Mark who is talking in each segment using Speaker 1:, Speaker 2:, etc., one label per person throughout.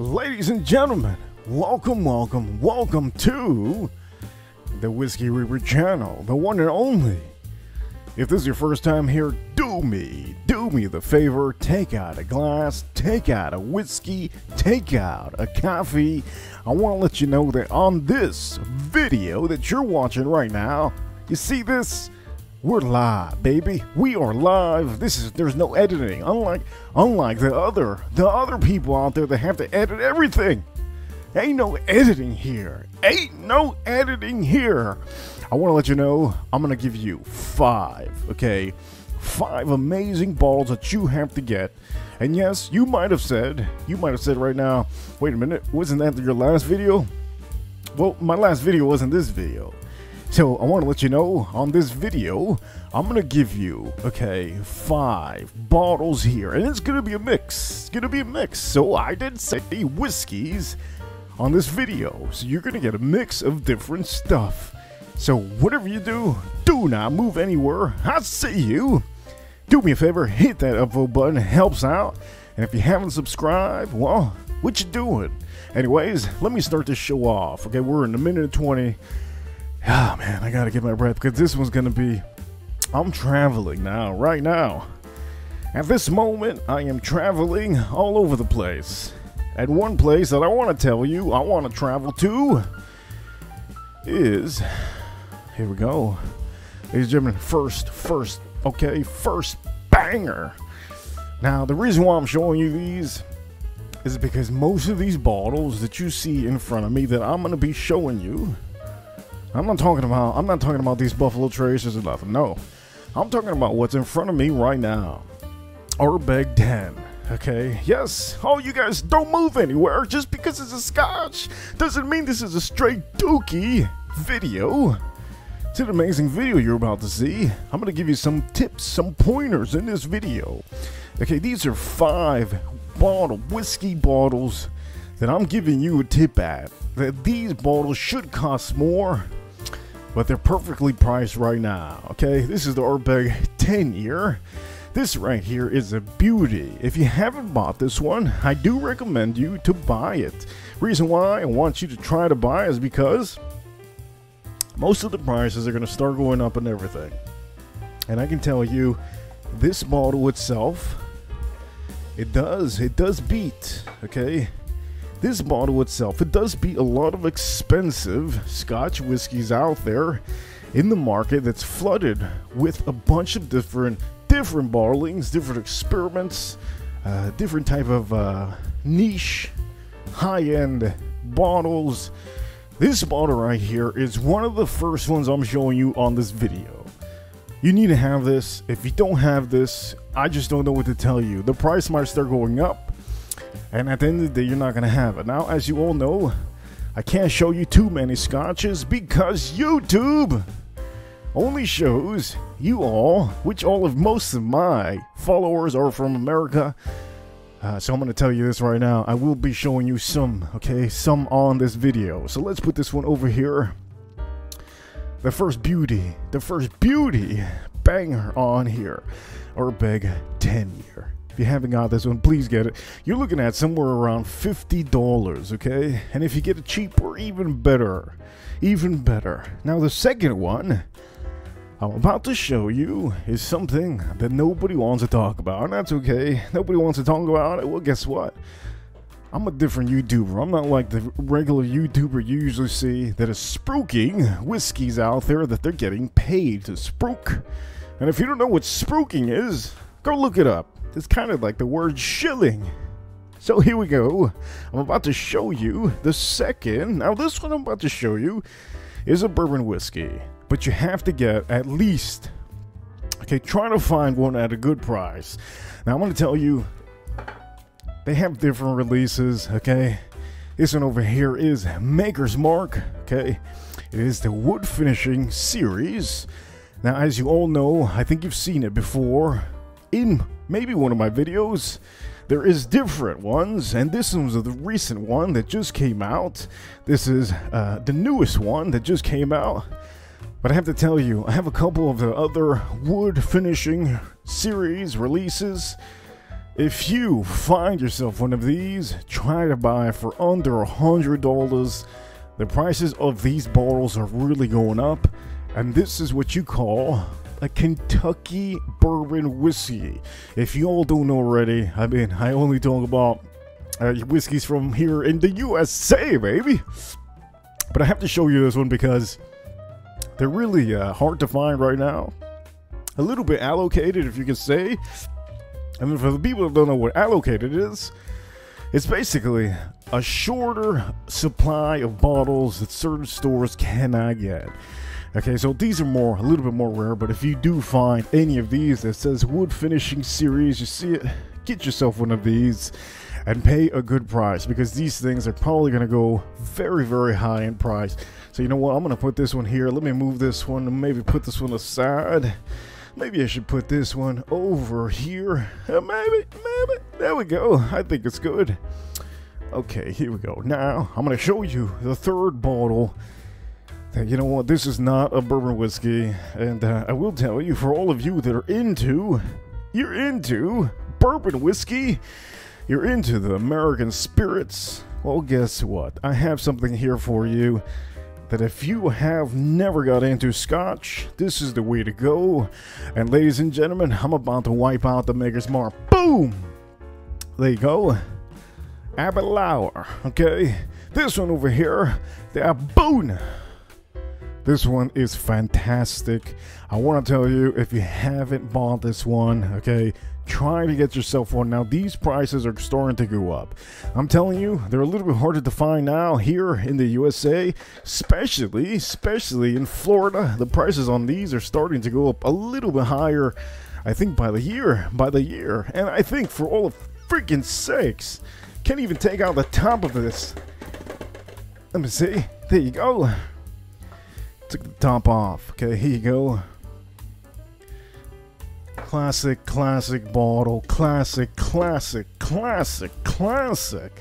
Speaker 1: Ladies and gentlemen, welcome, welcome, welcome to the Whiskey Reaper channel, the one and only. If this is your first time here, do me, do me the favor, take out a glass, take out a whiskey, take out a coffee. I want to let you know that on this video that you're watching right now, you see this? We're live, baby. We are live. This is there's no editing. Unlike unlike the other the other people out there that have to edit everything. Ain't no editing here. Ain't no editing here. I want to let you know I'm going to give you 5, okay? 5 amazing balls that you have to get. And yes, you might have said, you might have said right now, wait a minute, wasn't that your last video? Well, my last video wasn't this video. So I want to let you know on this video, I'm going to give you, okay, five bottles here. And it's going to be a mix. It's going to be a mix. So I did say whiskeys on this video. So you're going to get a mix of different stuff. So whatever you do, do not move anywhere. I see you. Do me a favor, hit that upvote button. It helps out. And if you haven't subscribed, well, what you doing? Anyways, let me start this show off. Okay, we're in a minute and 20. Ah, man, I gotta get my breath because this one's gonna be. I'm traveling now, right now. At this moment, I am traveling all over the place. And one place that I want to tell you I want to travel to is. Here we go. Ladies and gentlemen, first, first, okay, first banger. Now, the reason why I'm showing you these is because most of these bottles that you see in front of me that I'm going to be showing you I'm not talking about I'm not talking about these Buffalo Traces or nothing. No. I'm talking about what's in front of me right now. Ardbeg 10. Okay, yes. Oh, you guys don't move anywhere. Just because it's a scotch doesn't mean this is a straight dookie video. It's an amazing video you're about to see. I'm going to give you some tips, some pointers in this video. Okay, these are five bottle whiskey bottles that I'm giving you a tip at. That these bottles should cost more but they're perfectly priced right now. Okay, this is the Ardbeg 10 year. This right here is a beauty. If you haven't bought this one, I do recommend you to buy it. Reason why I want you to try to buy is because most of the prices are going to start going up and everything. And I can tell you, this model itself, it does, it does beat, okay? This bottle itself, it does beat a lot of expensive Scotch whiskies out there in the market that's flooded with a bunch of different different bottlings, different experiments, uh, different type of uh, niche, high-end bottles. This bottle right here is one of the first ones I'm showing you on this video. You need to have this. If you don't have this, I just don't know what to tell you. The price might start going up and at the end of the day, you're not going to have it. Now, as you all know, I can't show you too many scotches because YouTube only shows you all, which all of most of my followers are from America. Uh, so I'm going to tell you this right now. I will be showing you some, okay, some on this video. So let's put this one over here. The first beauty, the first beauty banger on here. Ardbeg 10 year you haven't got this one, please get it. You're looking at somewhere around $50, okay? And if you get it cheaper, even better. Even better. Now, the second one I'm about to show you is something that nobody wants to talk about, and that's okay. Nobody wants to talk about it. Well, guess what? I'm a different YouTuber. I'm not like the regular YouTuber you usually see that is spruiking whiskeys out there that they're getting paid to spruik. And if you don't know what spruiking is, go look it up. It's kind of like the word shilling. So here we go. I'm about to show you the second. Now, this one I'm about to show you is a bourbon whiskey, but you have to get at least. Okay, try to find one at a good price. Now, I'm going to tell you, they have different releases. Okay, this one over here is Maker's Mark. Okay, it is the wood finishing series. Now, as you all know, I think you've seen it before in maybe one of my videos. There is different ones, and this one's the recent one that just came out. This is uh, the newest one that just came out. But I have to tell you, I have a couple of the other wood finishing series releases. If you find yourself one of these, try to buy for under a hundred dollars. The prices of these bottles are really going up, and this is what you call a Kentucky bourbon whiskey. If you all don't know already, I mean, I only talk about uh, whiskeys from here in the USA, baby. But I have to show you this one because they're really uh, hard to find right now. A little bit allocated, if you can say. I mean, for the people that don't know what allocated is, it's basically a shorter supply of bottles that certain stores cannot get. Okay, so these are more, a little bit more rare, but if you do find any of these that says wood finishing series, you see it, get yourself one of these and pay a good price because these things are probably going to go very, very high in price. So, you know what? I'm going to put this one here. Let me move this one and maybe put this one aside. Maybe I should put this one over here. Uh, maybe, maybe. There we go. I think it's good. Okay, here we go. Now, I'm going to show you the third bottle. You know what? This is not a bourbon whiskey. And uh, I will tell you, for all of you that are into, you're into bourbon whiskey, you're into the American spirits. Well, guess what? I have something here for you that if you have never got into scotch, this is the way to go. And ladies and gentlemen, I'm about to wipe out the Maker's Mark. Boom! There you go. Aberlour, okay? This one over here, the A'bunadh. This one is fantastic. I want to tell you, if you haven't bought this one, okay, try to get yourself one. Now, these prices are starting to go up. I'm telling you, they're a little bit harder to find now here in the USA, especially, especially in Florida. The prices on these are starting to go up a little bit higher, I think, by the year, by the year. And I think for all of freaking sakes, can't even take out the top of this. Let me see. There you go. Took the top off. Okay, here you go. Classic, classic bottle. Classic, classic, classic, classic.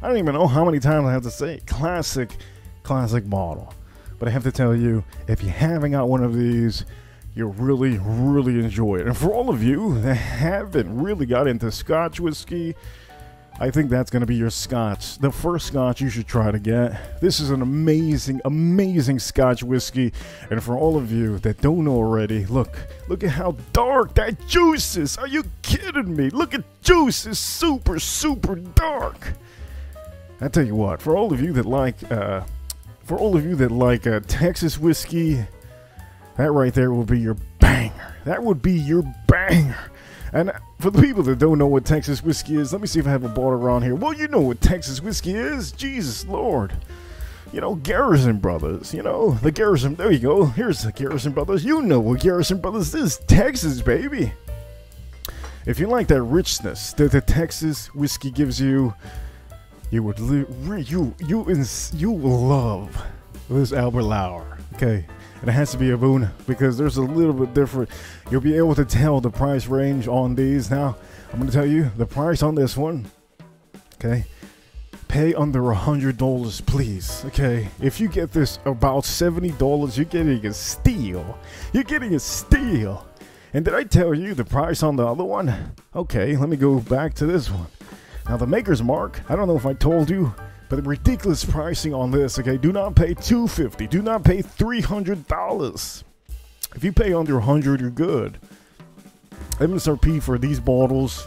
Speaker 1: I don't even know how many times I have to say it. Classic, classic bottle. But I have to tell you, if you haven't got one of these, you'll really, really enjoy it. And for all of you that haven't really got into Scotch whiskey, I think that's going to be your scotch. The first scotch you should try to get. This is an amazing, amazing scotch whiskey. And for all of you that don't know already, look, look at how dark that juice is. Are you kidding me? Look at juice is super, super dark. I tell you what, for all of you that like, uh, for all of you that like uh, Texas whiskey, that right there will be your banger. That would be your banger. And for the people that don't know what Texas whiskey is, let me see if I have a bottle around here. Well, you know what Texas whiskey is. Jesus Lord. You know, Garrison Brothers. You know, the Garrison. There you go. Here's the Garrison Brothers. You know what Garrison Brothers is. Texas, baby. If you like that richness that the Texas whiskey gives you, you would li- you you you will love this Aberlour. Okay, and it has to be A'bunadh because there's a little bit different. You'll be able to tell the price range on these. Now, I'm going to tell you the price on this one. Okay. Pay under a hundred dollars, please. Okay. If you get this about seventy dollars, you're getting a steal. You're getting a steal. And did I tell you the price on the other one? Okay, let me go back to this one. Now the maker's mark, I don't know if I told you, but the ridiculous pricing on this, okay? Do not pay 250 Do not pay $300. If you pay under 100 you're good. MSRP for these bottles,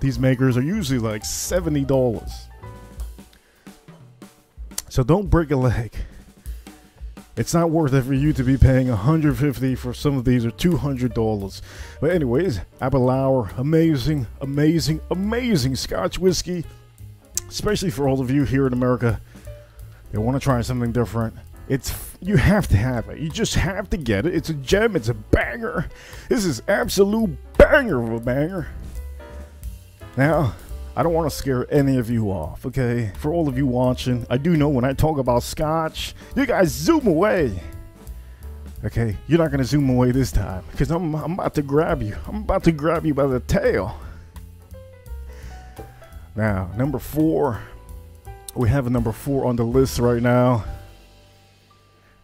Speaker 1: these makers are usually like $70. So don't break a leg. It's not worth it for you to be paying 150 for some of these or $200. But anyways, Aberlour, amazing, amazing, amazing Scotch whiskey especially for all of you here in America that want to try something different. It's you have to have it. You just have to get it. It's a gem. It's a banger. This is absolute banger of a banger. Now, I don't want to scare any of you off, okay? For all of you watching, I do know when I talk about scotch, you guys zoom away. Okay, you're not gonna zoom away this time because I'm I'm about to grab you. I'm about to grab you by the tail. Now, number four, we have a number four on the list right now.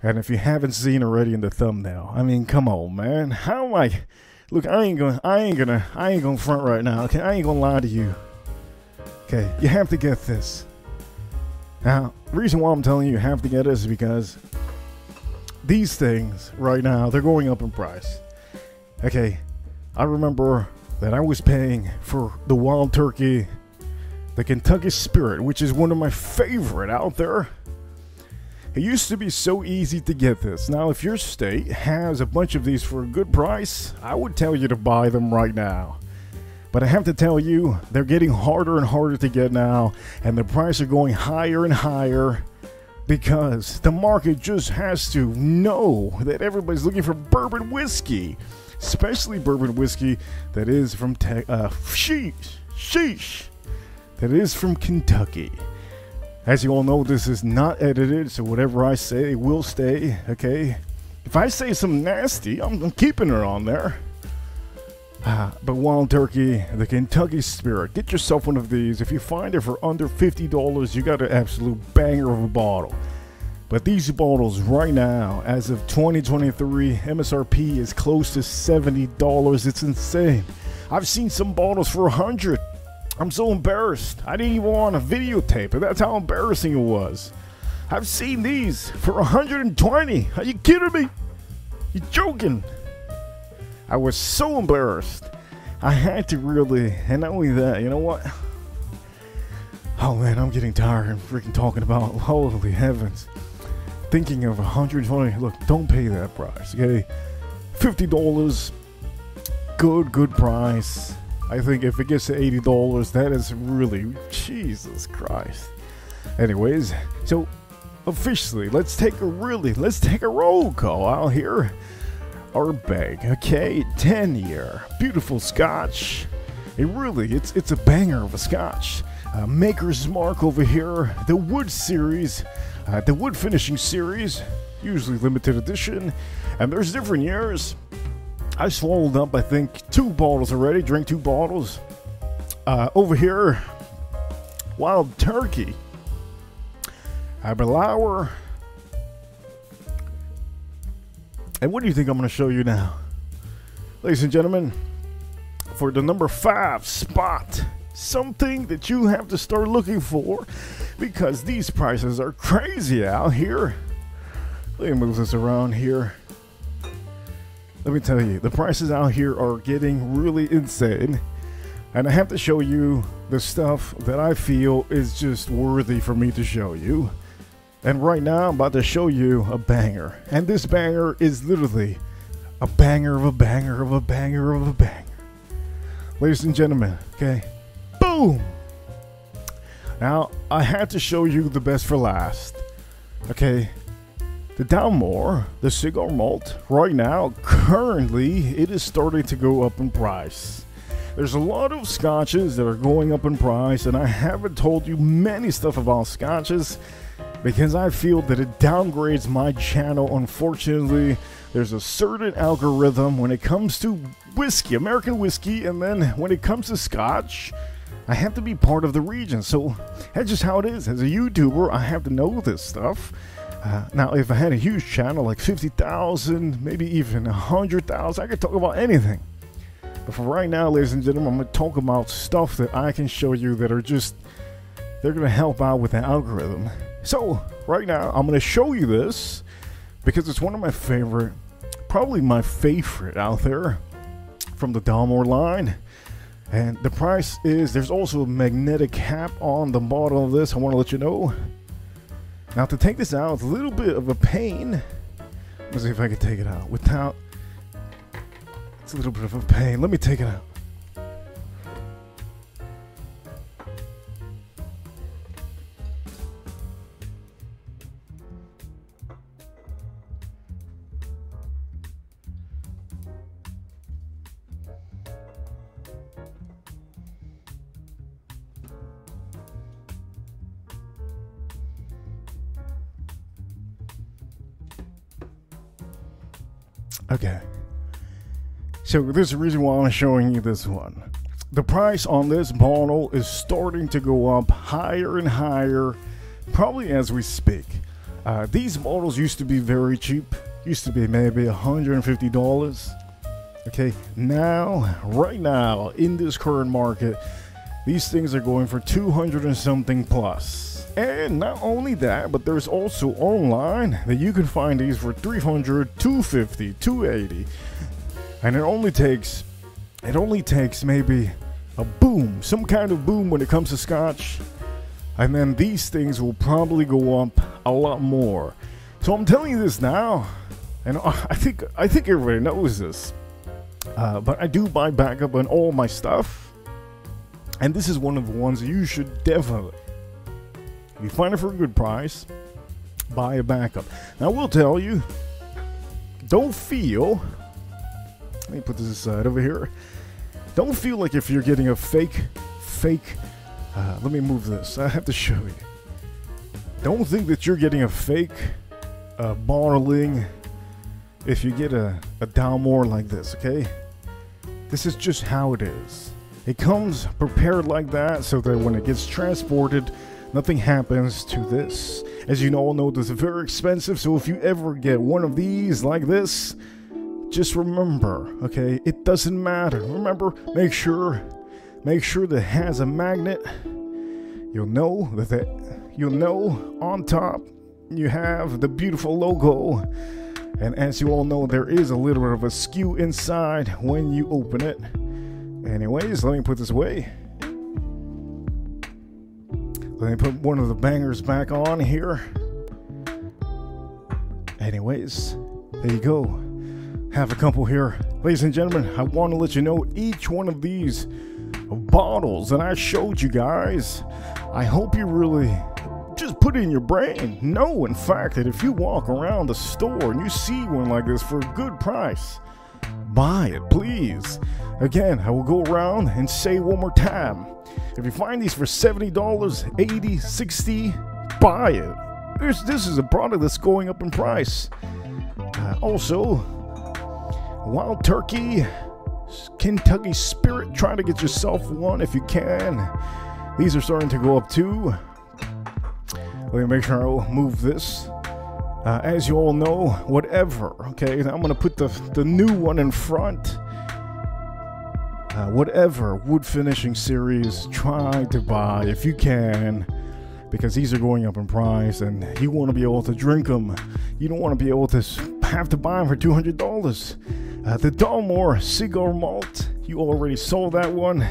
Speaker 1: And if you haven't seen already in the thumbnail, I mean, come on, man. How am I? Look, I ain't gonna, I ain't gonna, I ain't gonna front right now. Okay, I ain't gonna lie to you. Okay, you have to get this. Now, reason why I'm telling you you have to get this is because these things right now they're going up in price. Okay, I remember that I was paying for the wild turkey, the Kentucky Spirit, which is one of my favorite out there. It used to be so easy to get this. Now, if your state has a bunch of these for a good price, I would tell you to buy them right now. But I have to tell you, they're getting harder and harder to get now, and the price are going higher and higher because the market just has to know that everybody's looking for bourbon whiskey, especially bourbon whiskey that is from uh, sheesh, sheesh, that is from Kentucky. As you all know, this is not edited, so whatever I say will stay, okay? If I say some nasty, I'm, I'm keeping it on there. Uh, but Wild Turkey, the Kentucky Spirit, get yourself one of these. If you find it for under $50, you got an absolute banger of a bottle. But these bottles right now, as of 2023, MSRP is close to $70. It's insane. I've seen some bottles for 100 I'm so embarrassed. I didn't even want to videotape it. That's how embarrassing it was. I've seen these for 120. Are you kidding me? You're joking? I was so embarrassed. I had to really, and not only that, you know what? Oh man, I'm getting tired of freaking talking about holy heavens. Thinking of 120. Look, don't pay that price, okay? $50. Good, good price. I think if it gets to $80, that is really Jesus Christ. Anyways, so officially, let's take a really, let's take a roll call out here. Ardbeg, okay, 10 year, beautiful scotch. It really, it's it's a banger of a scotch. Uh, Maker's Mark over here, the Wood series, uh, the Wood finishing series, usually limited edition, and there's different years. I swallowed up, I think, two bottles already. Drink two bottles. Uh, over here, wild turkey. Aberlour. And what do you think I'm going to show you now? Ladies and gentlemen, for the number five spot, something that you have to start looking for because these prices are crazy out here. Let me move this around here let me tell you, the prices out here are getting really insane. And I have to show you the stuff that I feel is just worthy for me to show you. And right now, I'm about to show you a banger. And this banger is literally a banger of a banger of a banger of a banger. Ladies and gentlemen, okay? Boom! Now, I had to show you the best for last. Okay? The Dalmore, the cigar malt, right now, currently, it is starting to go up in price. There's a lot of scotches that are going up in price, and I haven't told you many stuff about scotches because I feel that it downgrades my channel. Unfortunately, there's a certain algorithm when it comes to whiskey, American whiskey, and then when it comes to scotch, I have to be part of the region. So that's just how it is. As a YouTuber, I have to know this stuff. Uh, now, if I had a huge channel like 50,000, maybe even 100,000, I could talk about anything. But for right now, ladies and gentlemen, I'm going to talk about stuff that I can show you that are just, they're going to help out with the algorithm. So, right now, I'm going to show you this because it's one of my favorite, probably my favorite out there from the Dalmore line. And the price is, there's also a magnetic cap on the bottom of this. I want to let you know. Now to take this out, it's a little bit of a pain. Let's see if I can take it out without. It's a little bit of a pain. Let me take it out. Okay. So there's a reason why I'm showing you this one. The price on this bottle is starting to go up higher and higher, probably as we speak. Uh, these bottles used to be very cheap, used to be maybe $150. Okay, now, right now, in this current market, these things are going for 200 and something plus. And not only that, but there's also online that you can find these for 300, 250, 280. And it only takes it only takes maybe a boom, some kind of boom when it comes to scotch. And then these things will probably go up a lot more. So I'm telling you this now, and I think I think everybody knows this. Uh, but I do buy backup on all my stuff, and this is one of the ones you should definitely. If you find it for a good price, buy a backup. Now I will tell you, don't feel. Let me put this aside over here. Don't feel like if you're getting a fake, fake. Uh, let me move this. I have to show you. Don't think that you're getting a fake uh, bottling if you get a, a Dalmore like this, okay? This is just how it is. It comes prepared like that so that when it gets transported, nothing happens to this. As you all know, this is very expensive, so if you ever get one of these like this, just remember, okay, it doesn't matter. Remember, make sure, make sure that it has a magnet. You'll know that, that you'll know on top you have the beautiful logo and as you all know, there is a little bit of a skew inside when you open it. Anyways, let me put this away. Let me put one of the bangers back on here. Anyways, there you go. Have a couple here. Ladies and gentlemen, I want to let you know each one of these bottles that I showed you guys. I hope you really just put it in your brain. Know, in fact, that if you walk around the store and you see one like this for a good price, buy it, please. Again, I will go around and say one more time. If you find these for $70, 80 60 buy it. There's, this is a product that's going up in price. Uh, also, Wild Turkey, Kentucky Spirit, try to get yourself one if you can. These are starting to go up too. Let me make sure I'll move this. Uh, as you all know, whatever, okay, I'm gonna put the, the new one in front. Uh, whatever wood finishing series, try to buy if you can, because these are going up in price and you want to be able to drink them. You don't want to be able to have to buy them for $200. Uh, the Dalmore Cigar Malt, you already saw that one.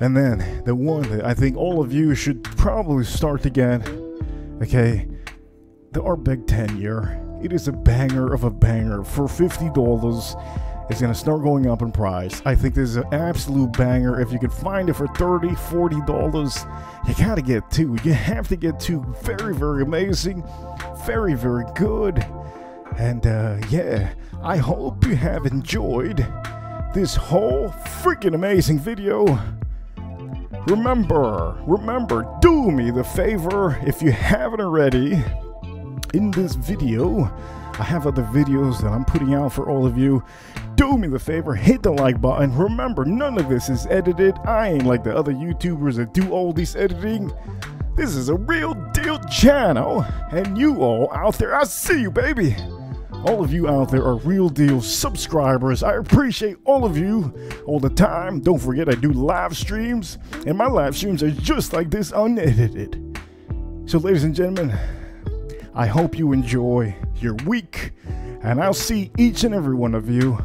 Speaker 1: And then the one that I think all of you should probably start to get, okay, the Big 10 year. It is a banger of a banger for $50. It's gonna start going up in price. I think this is an absolute banger. If you can find it for $30, $40, you gotta get two. You have to get two. Very, very amazing. Very, very good. And uh, yeah, I hope you have enjoyed this whole freaking amazing video. Remember, remember, do me the favor if you haven't already. In this video, I have other videos that I'm putting out for all of you. Do me the favor, hit the like button. Remember, none of this is edited. I ain't like the other YouTubers that do all this editing. This is a real deal channel, and you all out there, I see you, baby. All of you out there are real deal subscribers. I appreciate all of you all the time. Don't forget, I do live streams, and my live streams are just like this unedited. So, ladies and gentlemen, I hope you enjoy your week, and I'll see each and every one of you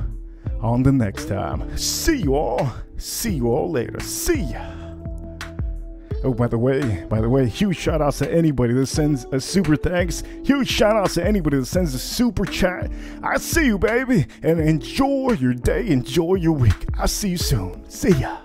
Speaker 1: on the next time. See you all. See you all later. See ya. Oh, by the way, by the way, huge shout outs to anybody that sends a super thanks. Huge shout outs to anybody that sends a super chat. I see you, baby. And enjoy your day, enjoy your week. I'll see you soon. See ya.